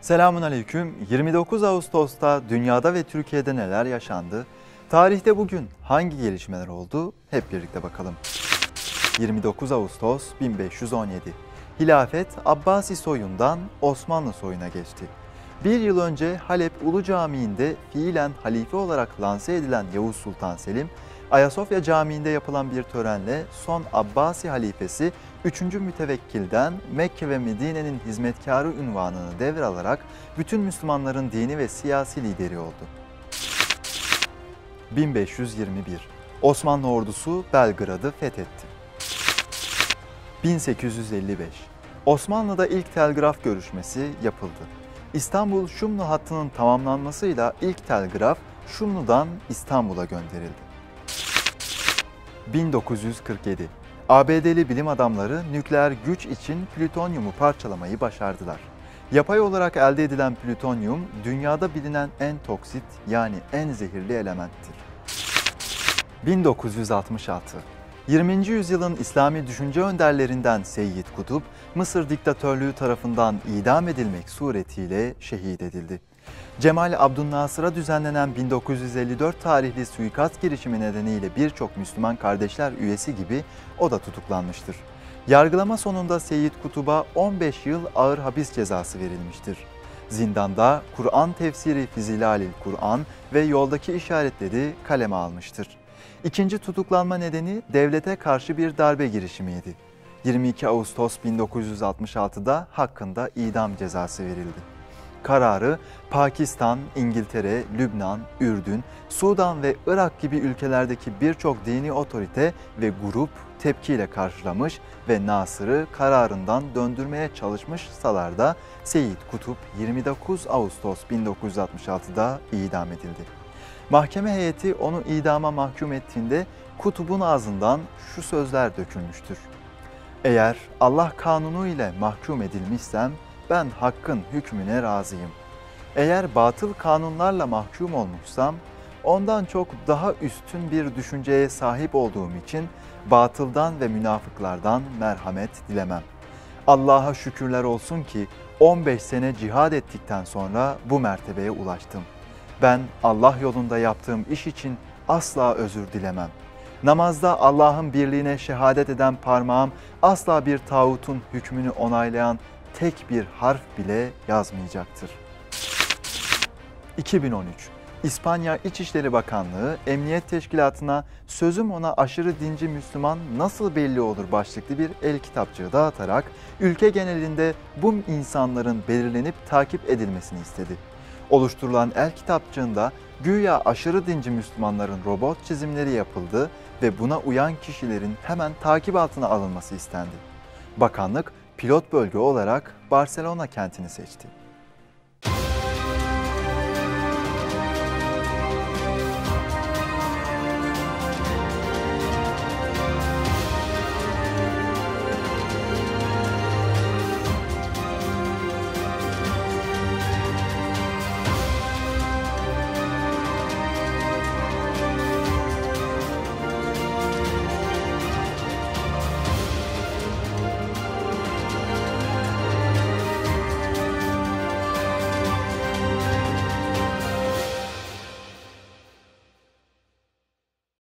Selamun Aleyküm. 29 Ağustos'ta dünyada ve Türkiye'de neler yaşandı? Tarihte bugün hangi gelişmeler oldu? Hep birlikte bakalım. 29 Ağustos 1517. Hilafet Abbasi soyundan Osmanlı soyuna geçti. Bir yıl önce Halep Ulu Camii'nde fiilen halife olarak lanse edilen Yavuz Sultan Selim, Ayasofya Camii'nde yapılan bir törenle son Abbasi halifesi 3. mütevekkilden Mekke ve Medine'nin hizmetkarı ünvanını devralarak bütün Müslümanların dini ve siyasi lideri oldu. 1521 Osmanlı ordusu Belgrad'ı fethetti. 1855 Osmanlı'da ilk telgraf görüşmesi yapıldı. İstanbul-Şumlu hattının tamamlanmasıyla ilk telgraf Şumlu'dan İstanbul'a gönderildi. 1947 ABD'li bilim adamları nükleer güç için plütonyumu parçalamayı başardılar. Yapay olarak elde edilen plütonyum dünyada bilinen en toksit yani en zehirli elementtir. 1966 20. yüzyılın İslami düşünce önderlerinden Seyyid Kutup, Mısır diktatörlüğü tarafından idam edilmek suretiyle şehit edildi. Cemal Abdülnasır'a düzenlenen 1954 tarihli suikast girişimi nedeniyle birçok Müslüman kardeşler üyesi gibi o da tutuklanmıştır. Yargılama sonunda Seyyid Kutub'a 15 yıl ağır hapis cezası verilmiştir. Zindanda Kur'an tefsiri Fizilalil Kur'an ve yoldaki işaretleri kaleme almıştır. İkinci tutuklanma nedeni devlete karşı bir darbe girişimiydi. 22 Ağustos 1966'da hakkında idam cezası verildi. Kararı Pakistan, İngiltere, Lübnan, Ürdün, Sudan ve Irak gibi ülkelerdeki birçok dini otorite ve grup tepkiyle karşılamış ve Nasır'ı kararından döndürmeye çalışmışsalar da Seyit Kutup 29 Ağustos 1966'da idam edildi. Mahkeme heyeti onu idama mahkum ettiğinde Kutup'un ağzından şu sözler dökülmüştür. Eğer Allah kanunu ile mahkum edilmişsem ben hakkın hükmüne razıyım. Eğer batıl kanunlarla mahkum olmuşsam, ondan çok daha üstün bir düşünceye sahip olduğum için batıldan ve münafıklardan merhamet dilemem. Allah'a şükürler olsun ki 15 sene cihad ettikten sonra bu mertebeye ulaştım. Ben Allah yolunda yaptığım iş için asla özür dilemem. Namazda Allah'ın birliğine şehadet eden parmağım asla bir tağutun hükmünü onaylayan tek bir harf bile yazmayacaktır. 2013 İspanya İçişleri Bakanlığı Emniyet Teşkilatı'na Sözüm ona aşırı dinci Müslüman nasıl belli olur başlıklı bir el kitapçığı dağıtarak ülke genelinde bu insanların belirlenip takip edilmesini istedi. Oluşturulan el kitapçığında güya aşırı dinci Müslümanların robot çizimleri yapıldı ve buna uyan kişilerin hemen takip altına alınması istendi. Bakanlık pilot bölge olarak Barcelona kentini seçti.